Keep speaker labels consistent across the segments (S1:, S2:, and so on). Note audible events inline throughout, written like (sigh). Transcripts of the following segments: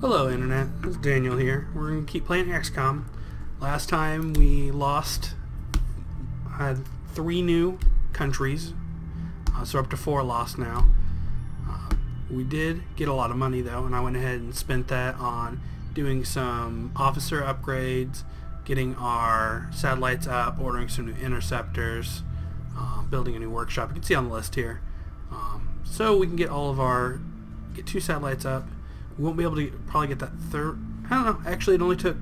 S1: Hello Internet, it's Daniel here. We're going to keep playing XCOM. Last time we lost, three new countries, uh, so up to four lost now. Uh, we did get a lot of money though, and I went ahead and spent that on doing some officer upgrades, getting our satellites up, ordering some new interceptors, uh, building a new workshop. You can see on the list here. Um, so we can get all of our, get two satellites up, we won't be able to probably get that third. I don't know. Actually, it only took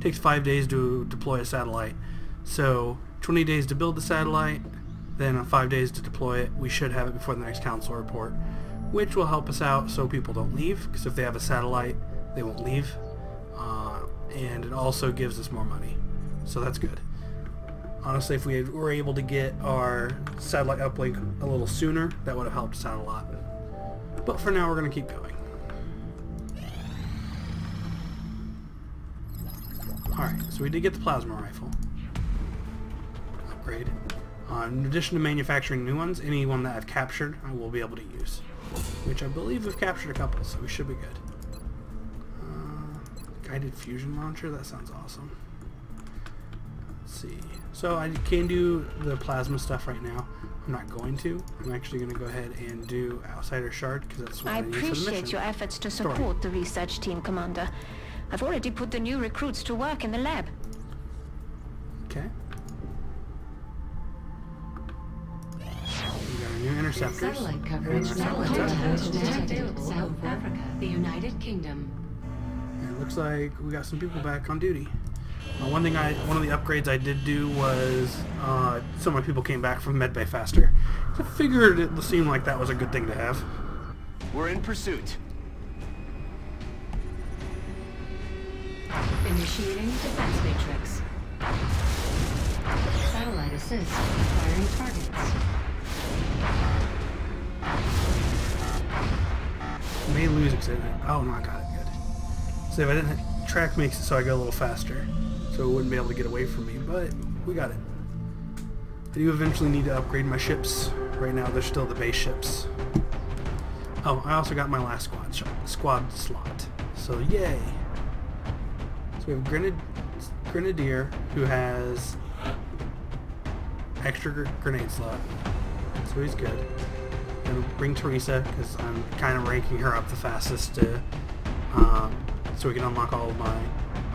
S1: takes five days to deploy a satellite. So 20 days to build the satellite, then five days to deploy it. We should have it before the next council report, which will help us out so people don't leave. Because if they have a satellite, they won't leave. Uh, and it also gives us more money, so that's good. Honestly, if we were able to get our satellite uplink a little sooner, that would have helped us out a lot. But for now, we're going to keep going. Alright, so we did get the plasma rifle. Upgrade. Uh, in addition to manufacturing new ones, any one that I've captured I will be able to use. Which I believe we've captured a couple, so we should be good. Uh, guided fusion launcher, that sounds awesome. Let's see. So I can do the plasma stuff right now. I'm not going to. I'm actually going to go ahead and do Outsider Shard because that's what I,
S2: I
S1: need for the
S2: appreciate your efforts to
S1: Story.
S2: support the research team, Commander. I've already put the new recruits to work in the lab.
S1: Okay. We got our new interceptors.
S3: Satellite coverage now
S1: our satellites up.
S3: detected. South Africa, the United Kingdom.
S1: And it looks like we got some people back on duty. Uh, one thing I, one of the upgrades I did do was uh, some of my people came back from medbay faster. I figured it seemed like that was a good thing to have.
S4: We're in pursuit.
S3: Initiating defense matrix. Satellite assist. Acquiring targets.
S1: May lose excitement. Oh no, I got it. Good. So if I didn't, track makes it so I go a little faster, so it wouldn't be able to get away from me. But we got it. I do eventually need to upgrade my ships. Right now, they're still the base ships. Oh, I also got my last squad squad slot. So yay! So we have Grenad Grenadier who has extra gr grenade slot, so he's good. Gonna bring Teresa because I'm kind of ranking her up the fastest to, um, so we can unlock all of my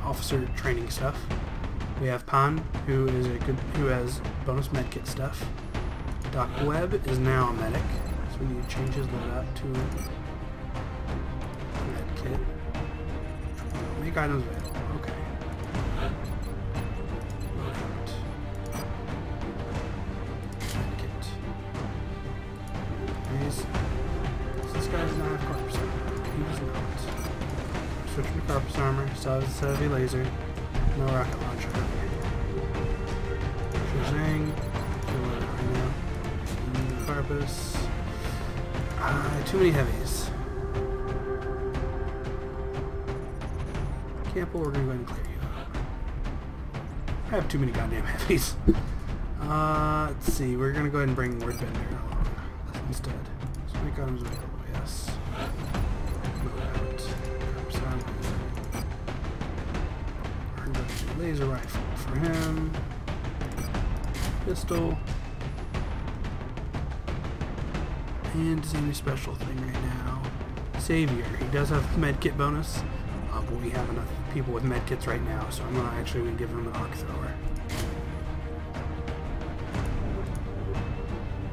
S1: officer training stuff. We have Pan, who is a good, who has bonus medkit stuff. Doc Webb is now a medic, so we need to change his loadout to medkit. Make items this guy does not have carapace armor. He not. Switching to carapace armor. Still has a heavy laser. No rocket launcher. Shazang. Carapace. Ah, too many heavies. Campbell, we're gonna go ahead and clear you. I have too many goddamn (laughs) heavies. Uh, let's see. We're gonna go ahead and bring Wordbender along instead. Make items available. Laser rifle for him. Pistol. And his only special thing right now. Savior. He does have medkit bonus, uh, but we have enough people with medkits right now, so I'm gonna actually give him an arc thrower.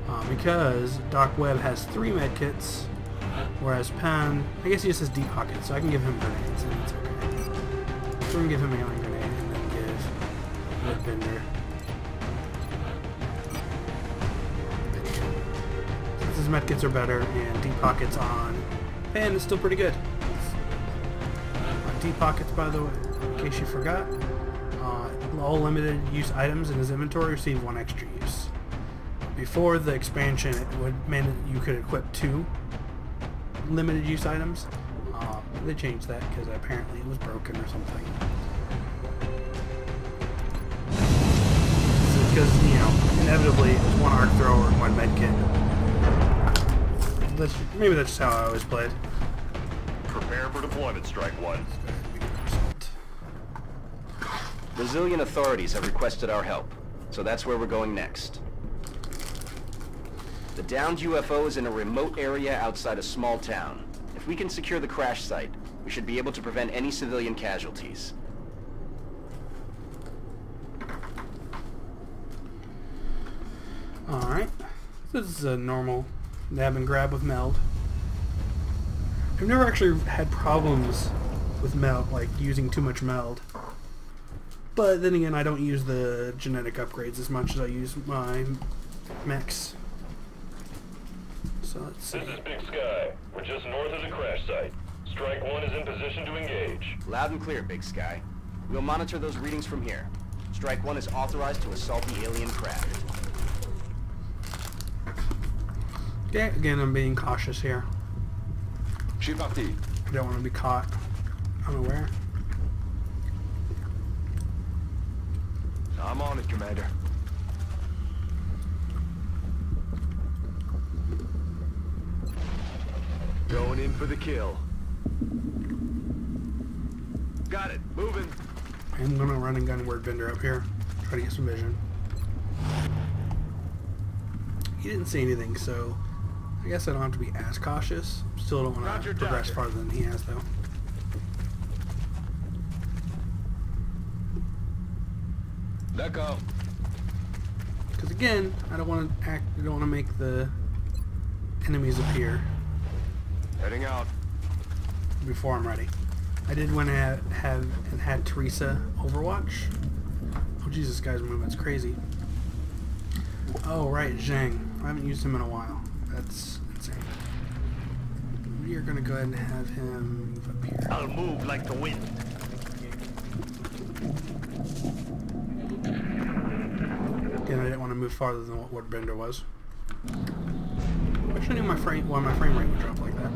S1: Uh, because Doc Webb has three medkits, whereas Pan, I guess he just has deep pockets, so I can give him grenades, and it's okay. So we can give him alien Wordbender. Since his medkits are better, and deep pockets on Pan is still pretty good. Deep pockets, by the way, in case you forgot, uh, all limited use items in his inventory receive one extra use. Before the expansion, it would mean you could equip two limited use items. Uh, they changed that because apparently it was broken or something. Because, you know, inevitably it's one arc thrower and one med kit. That's, maybe that's just how I always played.
S5: Prepare for deployment, Strike One.
S4: Brazilian authorities have requested our help, so that's where we're going next. The downed UFO is in a remote area outside a small town. If we can secure the crash site, we should be able to prevent any civilian casualties.
S1: Alright. This is a normal nab and grab with Meld. I've never actually had problems with Meld, like using too much Meld. But then again, I don't use the genetic upgrades as much as I use my mechs. So let's see.
S5: This is Big Sky. We're just north of the crash site. Strike One is in position to engage.
S4: Loud and clear, Big Sky. We'll monitor those readings from here. Strike One is authorized to assault the alien craft.
S1: Yeah, again, I'm being cautious here.
S5: Je parti.
S1: I don't want to be caught unaware.
S5: I'm on it, Commander. Going in for the kill. Got it. Moving.
S1: I'm gonna run and gun Wordbender up here. Try to get some vision. He didn't see anything, so I guess I don't have to be as cautious. Still don't want to progress
S5: Doctor.
S1: farther than he has, though.
S5: Let go.
S1: Because again, I don't want to act. I don't want to make the enemies appear
S5: Heading out.
S1: before I'm ready. I did want to have, have and had Teresa Overwatch. Oh Jesus, guy's movement's crazy. Oh right, Zhang. I haven't used him in a while. That's insane. We are gonna go ahead and have him move up here.
S5: I'll move like the wind.
S1: Again, I didn't want to move farther than what Wordbender was. I wish I knew my frame why my frame rate would drop like that.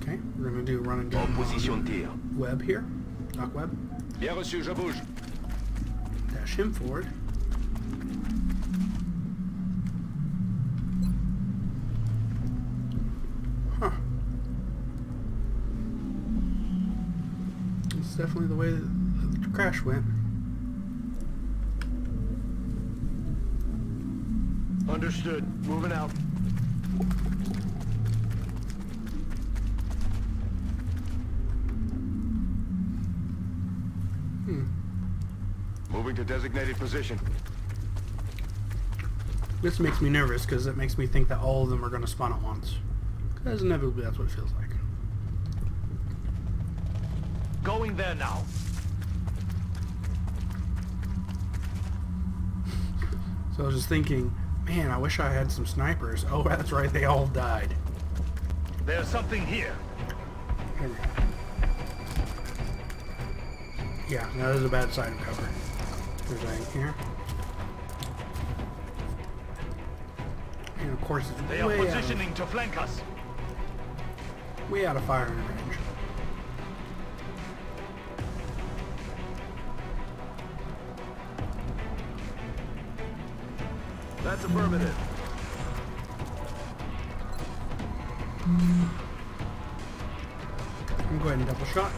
S1: Okay, we're gonna do run and gun
S5: position de
S1: web here. Doc Webb.
S5: Bien reçu, je bouge.
S1: Dash him forward. Huh. It's definitely the way the crash went.
S5: Understood. Moving out. To designated position.
S1: This makes me nervous because it makes me think that all of them are going to spawn at once. Because inevitably that's what it feels like.
S5: Going there now.
S1: So I was just thinking, man, I wish I had some snipers. Oh, (laughs) that's right, they all died.
S5: There's something here.
S1: There. Yeah, that is a bad sign of cover. A here. And of course it's
S5: They are
S1: out, of,
S5: positioning to flank us.
S1: way out of firing range.
S5: That's affirmative.
S1: I'm going to go ahead and double shot.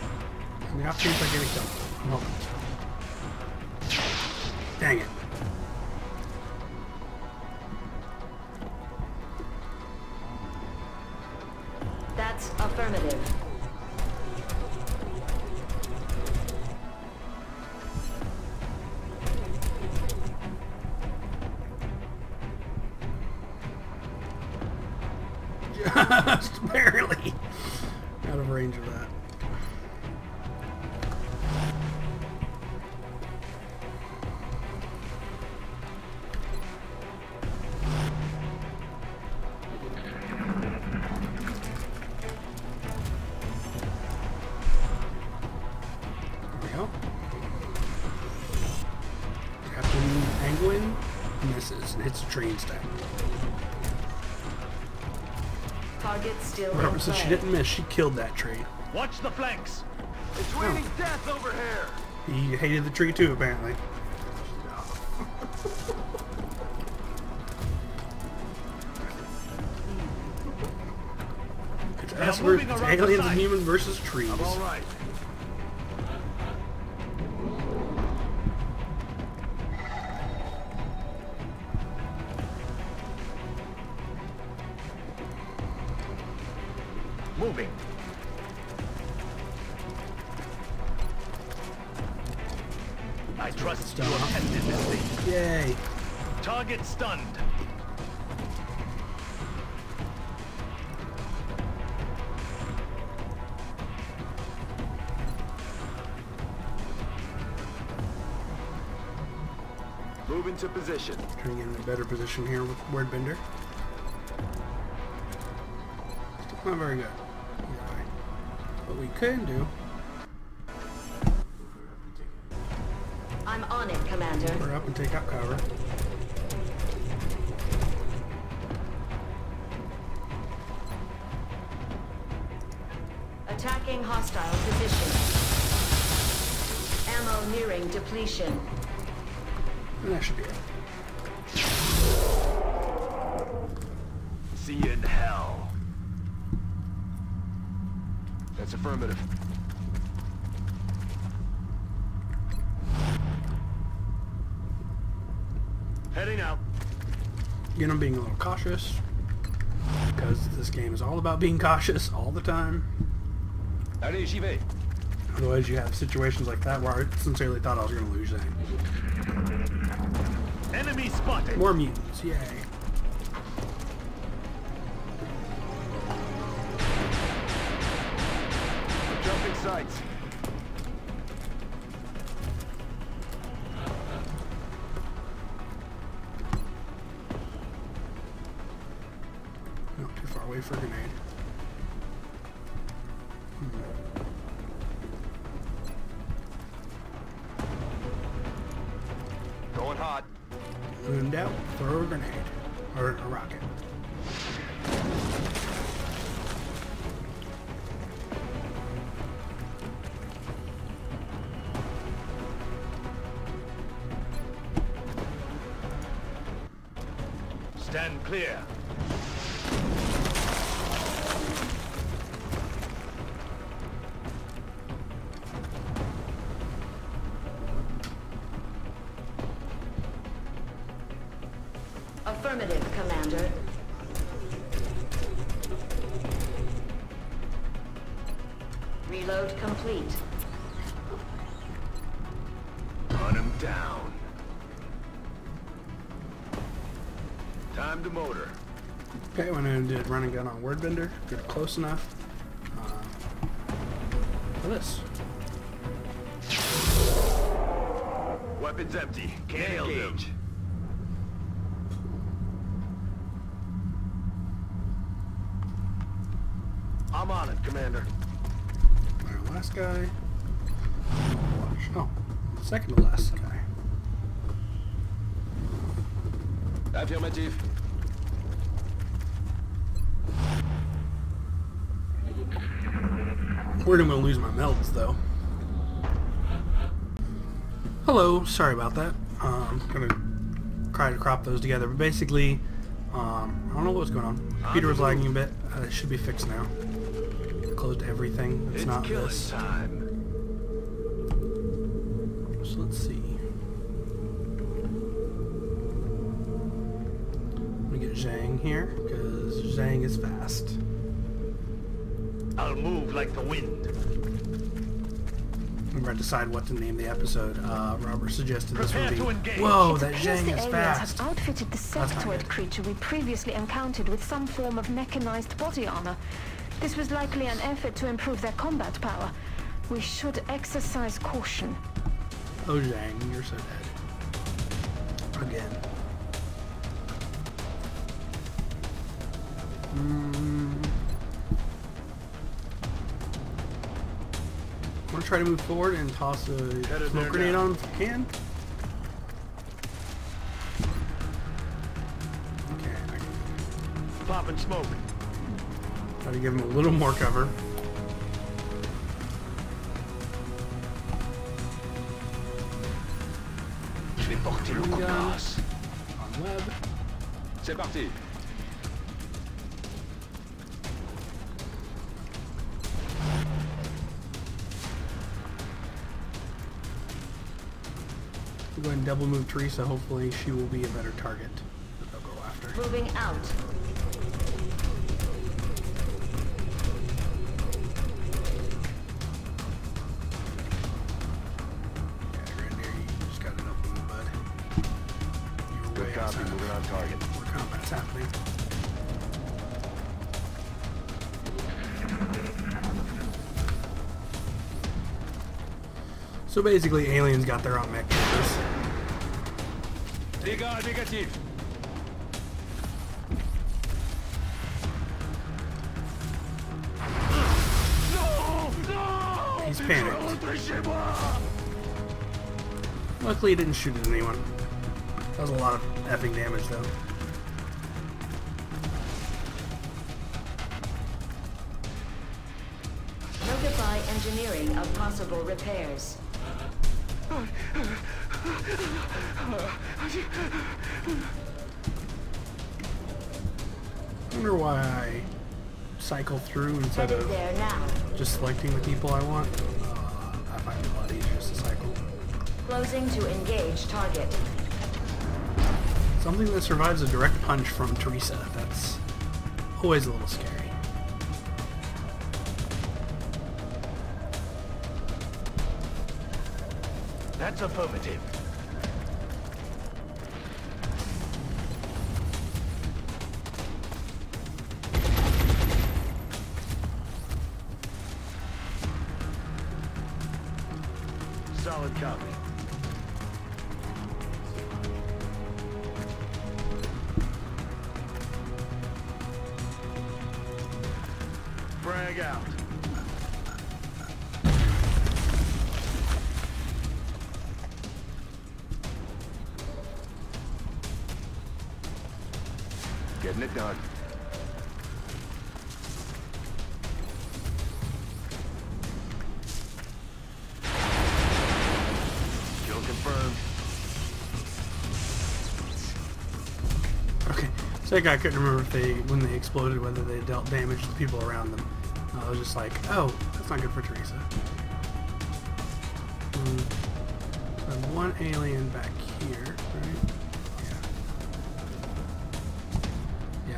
S1: The off chance I get. I'm hoping. Dang it. and hits the tree instead.
S2: Target still
S1: so she didn't miss. She killed that tree.
S5: Watch the flanks.
S4: It's
S1: raining oh.
S5: death over here.
S1: He hated the tree too, apparently. (laughs) it's
S6: us versus
S1: aliens and humans versus trees.
S6: I trust you have tested this thing.
S1: Yay.
S6: Target stunned.
S7: Move into position.
S1: Trying to get in a better position here with Wordbender. Still not very good. Either. What we could do, and take out cover.
S8: Attacking hostile position. Ammo nearing depletion.
S1: And that should be it.
S6: See you in hell.
S7: That's affirmative.
S6: Heading out.
S1: Again, I'm being a little cautious. Because this game is all about being (laughs) cautious all the time.
S7: Allez, j'y vais.
S1: Otherwise you have situations like that where I sincerely thought I was going to lose Zhang.
S6: Enemy spotted.
S1: More mutants, yay. Not too far away for a grenade. Hmm.
S7: Going hot.
S1: In doubt, throw a grenade. Or a rocket.
S6: Stand clear.
S8: Reload complete.
S6: Run him down. Time to motor.
S1: Okay, when I did run and gun on Wordbender, good close enough. Uh, for this.
S6: Weapons empty. Can't
S7: Nailed him.
S6: engage.
S7: I'm on it, Commander.
S1: Our last guy. Watch. Oh, second to last guy.
S7: Affirmative.
S1: Worried I'm going to lose my melds, though. Hello, sorry about that. Um, I'm going to try to crop those together, but basically, um, I don't know what's going on. Computer was lagging a bit. Uh, it should be fixed now. Closed everything. It's,
S6: It's
S1: not
S6: killing
S1: this.
S6: time.
S1: So let's see. Let me get Zhang here, because Zhang is fast.
S6: I'll move like the wind.
S1: Remember, I decide what to name the episode. Uh, Robert suggested this
S6: Prepare
S1: would be.
S6: to engage.
S1: Whoa,
S2: it
S1: that Zhang is fast.
S2: have outfitted the
S1: That's
S2: sectoid creature we previously encountered with some form of mechanized body armor. This was likely an effort to improve their combat power. We should exercise caution.
S1: Oh, Zhang, you're so dead. Again. Mm. I'm gonna try to move forward and toss a
S6: Headed
S1: smoke grenade
S6: now.
S1: on him if I can. Okay, I can
S6: Popping smoke.
S1: Try to give him a little more cover.
S7: Je vais porter le coup de. C'est parti.
S1: Go ahead and double move Teresa. Hopefully, she will be a better target.
S8: Moving out.
S7: Copy,
S1: outside of
S7: moving on target.
S1: where happening. So basically, aliens got their own mech troopers.
S7: Dégâts négatifs.
S1: He's panicked. Luckily, he didn't shoot at anyone. That was a lot of effing damage, though.
S8: Notify engineering of possible repairs.
S1: I wonder why I cycle through instead of just selecting the people I want. Uh, I find it a lot easier just to cycle.
S8: Closing to engage target.
S1: Something that survives a direct punch from Teresa. That's always a little scary.
S6: That's affirmative. Solid copy.
S7: Done. Kill confirmed.
S1: Okay, so I couldn't remember if they, when they exploded, whether they dealt damage to the people around them. I was just like, oh, that's not good for Teresa. Hmm. So I have one alien back here, right?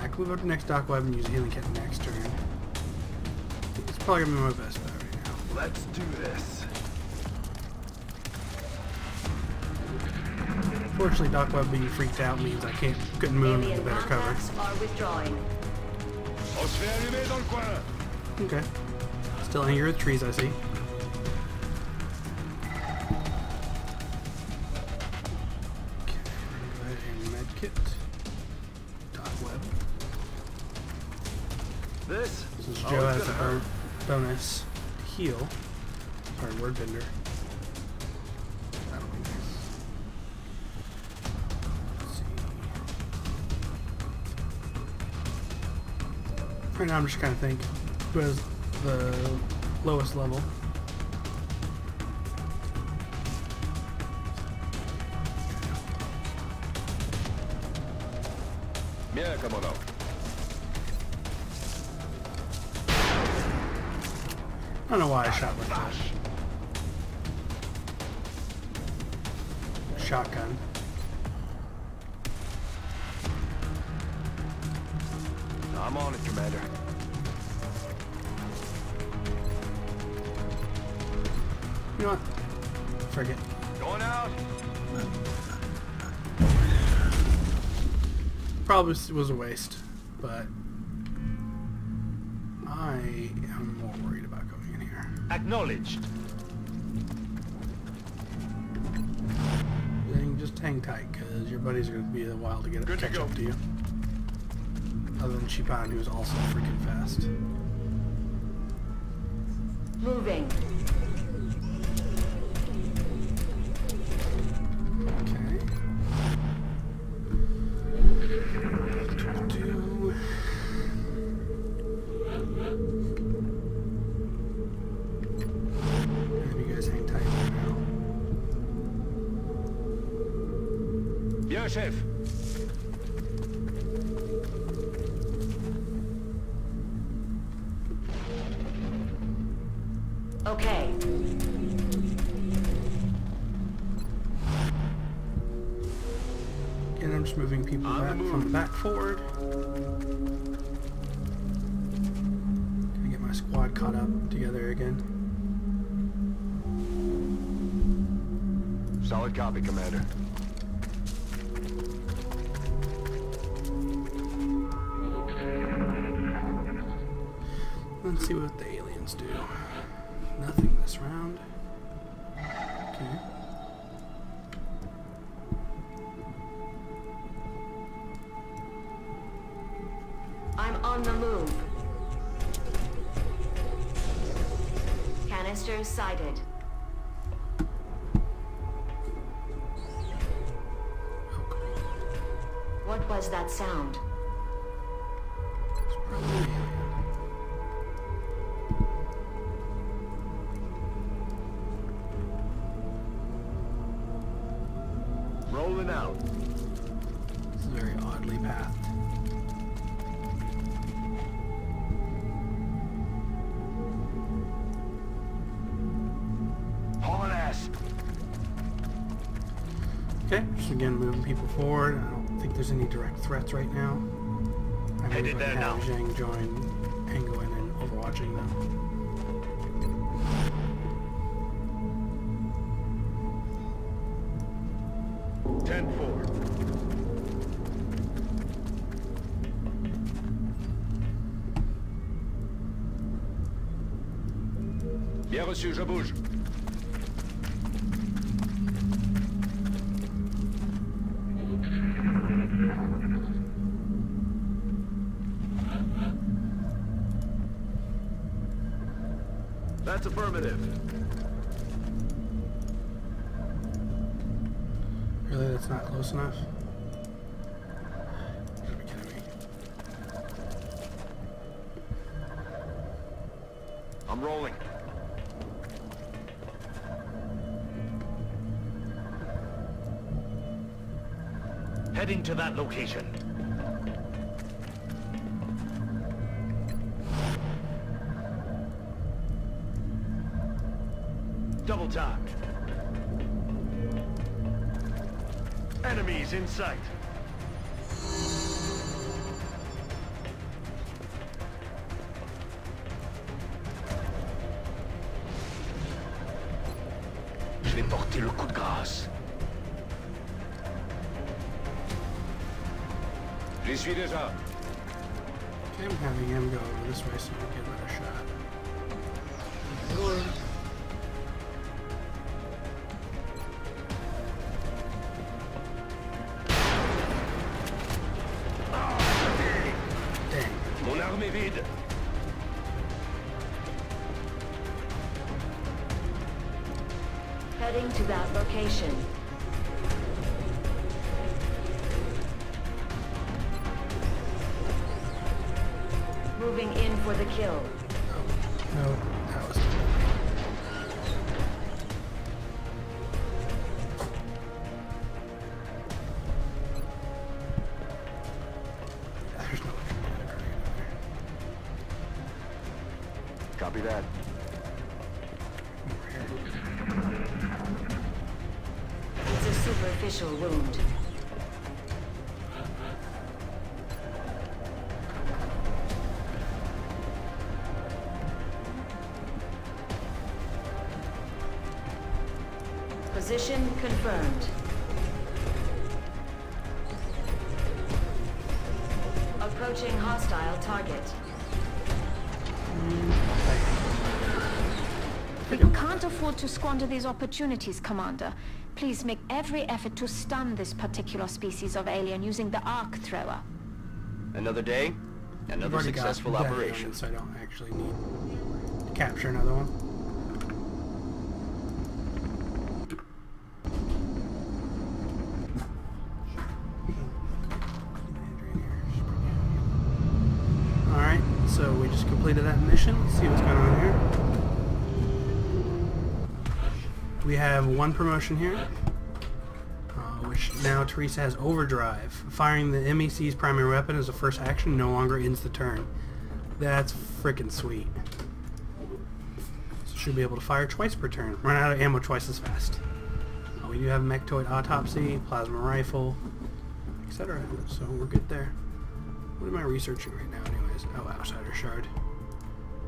S1: Yeah. Yeah, I can move up to next Doc Webb and use a healing kit next turn. It's probably gonna be my best bet right now.
S7: Let's do this.
S1: Fortunately, Doc Webb being freaked out means I can't couldn't move into better cover.
S8: contacts are withdrawing.
S7: On se fait allumer dans le coin.
S1: Okay. Still angry with trees, I see. Sorry, Wordbender. That'll be nice. Right now I'm just kind of think who has the lowest level.
S7: Bien, commandant.
S1: I don't know why I shot with that. Shotgun.
S7: I'm on it, Commander.
S1: You know what? Forget.
S7: Going out.
S1: Probably was a waste, but I am more worried about going in here.
S6: Acknowledged.
S1: Just hang tight, because your buddies are going to be a while to get
S7: Good to
S1: catch
S7: go.
S1: up to you. Other than Chipan, who's also freaking fast.
S8: Moving.
S7: Bien,
S8: I'm
S1: Just moving people
S7: On
S1: back from back forward. Gonna get my squad caught up together again.
S7: Solid copy, Commander.
S8: On the move. Canisters sighted. What was that sound?
S1: Forward. I don't think there's any direct threats right now. I
S6: Headed
S1: I
S6: there now.
S1: Zhang join Penguin and overwatching them.
S7: Ten four. Bien reçu, je bouge.
S1: Close enough?
S7: I'm rolling.
S6: Heading to that location. Sight.
S8: To that location. Position confirmed. Approaching hostile target.
S2: We can't afford to squander these opportunities, Commander. Please make every effort to stun this particular species of alien using the arc thrower.
S4: Another day, another successful operation.
S1: so I don't actually need to capture another one. So we just completed that mission. Let's see what's going on here. We have one promotion here, uh, which now Teresa has overdrive. Firing the MEC's primary weapon as a first action no longer ends the turn. That's freaking sweet. So she'll be able to fire twice per turn. Run out of ammo twice as fast. Uh, we do have Mechtoid Autopsy, Plasma Rifle, etc. So we're good there. What am I researching right now Oh, Outsider Shard.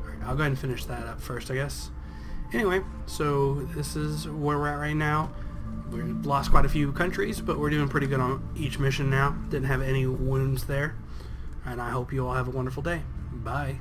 S1: Alright, I'll go ahead and finish that up first, I guess. Anyway, so this is where we're at right now. We've lost quite a few countries, but we're doing pretty good on each mission now. Didn't have any wounds there. And I hope you all have a wonderful day. Bye.